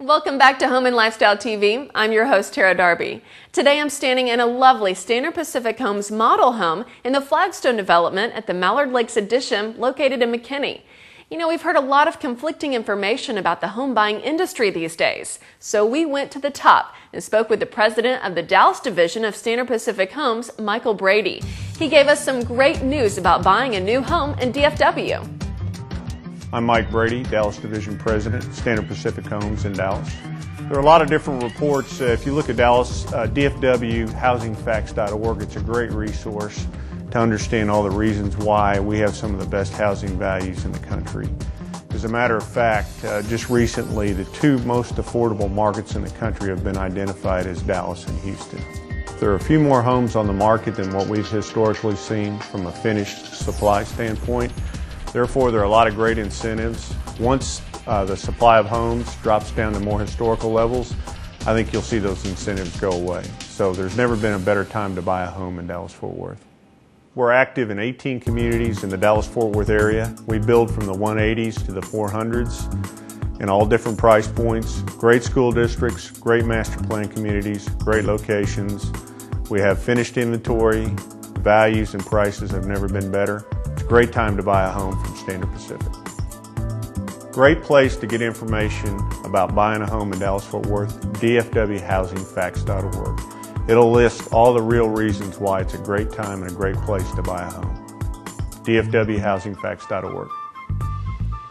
Welcome back to Home and Lifestyle TV. I'm your host, Tara Darby. Today I'm standing in a lovely Standard Pacific Homes model home in the Flagstone development at the Mallard Lakes Addition located in McKinney. You know, we've heard a lot of conflicting information about the home buying industry these days. So we went to the top and spoke with the president of the Dallas division of Standard Pacific Homes, Michael Brady. He gave us some great news about buying a new home in DFW. I'm Mike Brady, Dallas Division President, Standard Pacific Homes in Dallas. There are a lot of different reports. Uh, if you look at Dallas, uh, DFW, housingfacts.org, it's a great resource to understand all the reasons why we have some of the best housing values in the country. As a matter of fact, uh, just recently, the two most affordable markets in the country have been identified as Dallas and Houston. There are a few more homes on the market than what we've historically seen from a finished supply standpoint. Therefore, there are a lot of great incentives. Once uh, the supply of homes drops down to more historical levels, I think you'll see those incentives go away. So there's never been a better time to buy a home in Dallas-Fort Worth. We're active in 18 communities in the Dallas-Fort Worth area. We build from the 180s to the 400s in all different price points, great school districts, great master plan communities, great locations. We have finished inventory. Values and prices have never been better. Great time to buy a home from Standard Pacific. Great place to get information about buying a home in Dallas-Fort Worth, dfwhousingfacts.org. It'll list all the real reasons why it's a great time and a great place to buy a home. dfwhousingfacts.org.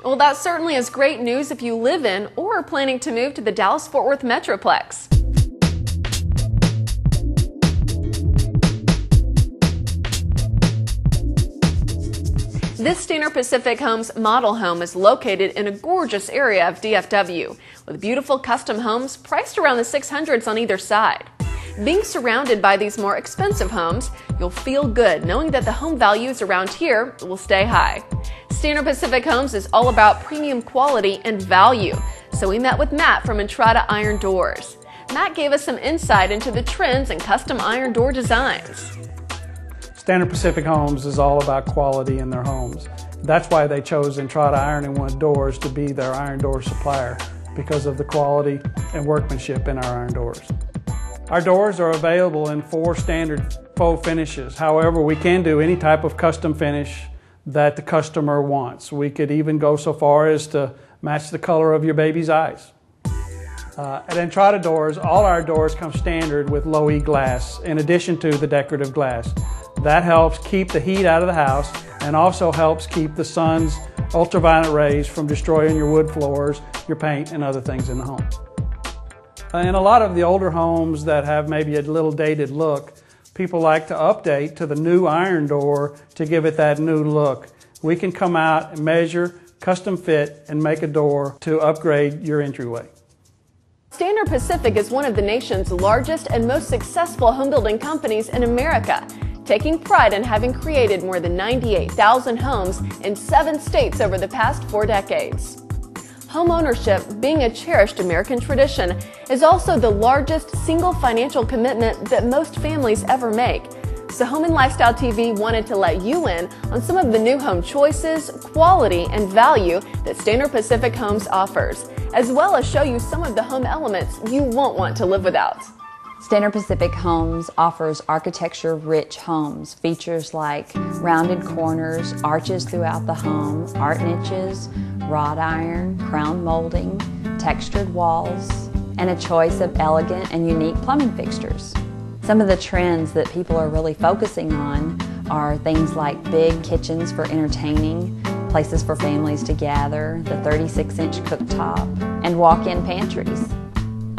Well, that certainly is great news if you live in or are planning to move to the Dallas-Fort Worth Metroplex. This Standard Pacific Homes model home is located in a gorgeous area of DFW with beautiful custom homes priced around the 600s on either side. Being surrounded by these more expensive homes, you'll feel good knowing that the home values around here will stay high. Standard Pacific Homes is all about premium quality and value, so we met with Matt from Entrada Iron Doors. Matt gave us some insight into the trends in custom iron door designs. Standard Pacific Homes is all about quality in their homes. That's why they chose Entrada Iron and Wood Doors to be their iron door supplier because of the quality and workmanship in our iron doors. Our doors are available in four standard faux finishes. However, we can do any type of custom finish that the customer wants. We could even go so far as to match the color of your baby's eyes. Uh, at Entrada Doors, all our doors come standard with low E glass in addition to the decorative glass. That helps keep the heat out of the house and also helps keep the sun's ultraviolet rays from destroying your wood floors, your paint, and other things in the home. In a lot of the older homes that have maybe a little dated look, people like to update to the new iron door to give it that new look. We can come out and measure, custom fit, and make a door to upgrade your entryway. Standard Pacific is one of the nation's largest and most successful home building companies in America taking pride in having created more than 98,000 homes in seven states over the past four decades. Home ownership, being a cherished American tradition, is also the largest single financial commitment that most families ever make. So Home and Lifestyle TV wanted to let you in on some of the new home choices, quality, and value that Standard Pacific Homes offers, as well as show you some of the home elements you won't want to live without. Standard Pacific Homes offers architecture rich homes. Features like rounded corners, arches throughout the home, art niches, wrought iron, crown molding, textured walls, and a choice of elegant and unique plumbing fixtures. Some of the trends that people are really focusing on are things like big kitchens for entertaining, places for families to gather, the 36 inch cooktop, and walk in pantries.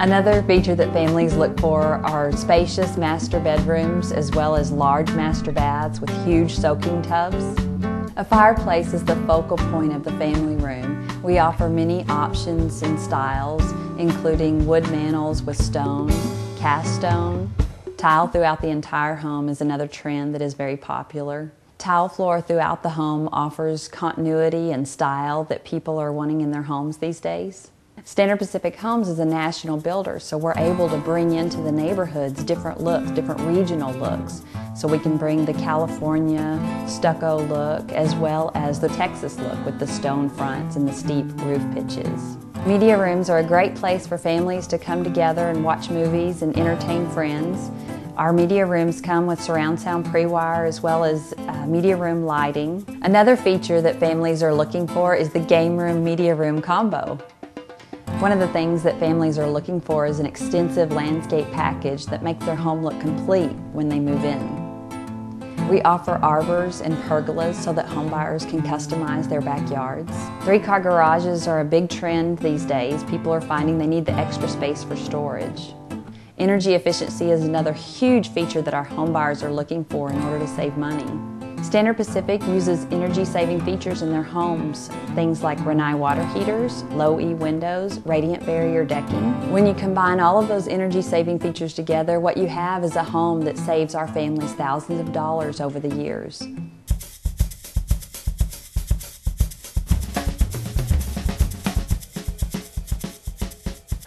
Another feature that families look for are spacious master bedrooms as well as large master baths with huge soaking tubs. A fireplace is the focal point of the family room. We offer many options and styles, including wood mantles with stone, cast stone. Tile throughout the entire home is another trend that is very popular. Tile floor throughout the home offers continuity and style that people are wanting in their homes these days. Standard Pacific Homes is a national builder, so we're able to bring into the neighborhoods different looks, different regional looks. So we can bring the California stucco look as well as the Texas look with the stone fronts and the steep roof pitches. Media rooms are a great place for families to come together and watch movies and entertain friends. Our media rooms come with surround sound pre-wire as well as uh, media room lighting. Another feature that families are looking for is the game room media room combo. One of the things that families are looking for is an extensive landscape package that makes their home look complete when they move in. We offer arbors and pergolas so that homebuyers can customize their backyards. Three-car garages are a big trend these days. People are finding they need the extra space for storage. Energy efficiency is another huge feature that our homebuyers are looking for in order to save money. Standard Pacific uses energy saving features in their homes, things like Rinnai water heaters, low E windows, radiant barrier decking. When you combine all of those energy saving features together, what you have is a home that saves our families thousands of dollars over the years.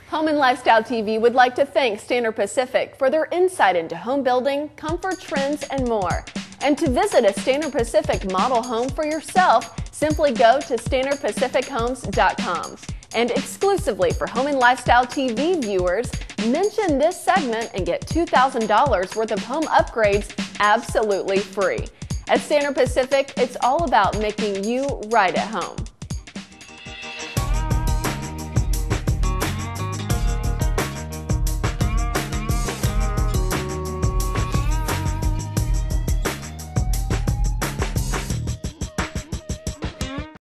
Home and Lifestyle TV would like to thank Standard Pacific for their insight into home building, comfort trends, and more. And to visit a Standard Pacific model home for yourself, simply go to standardpacifichomes.com. And exclusively for Home and Lifestyle TV viewers, mention this segment and get $2,000 worth of home upgrades absolutely free. At Standard Pacific, it's all about making you right at home.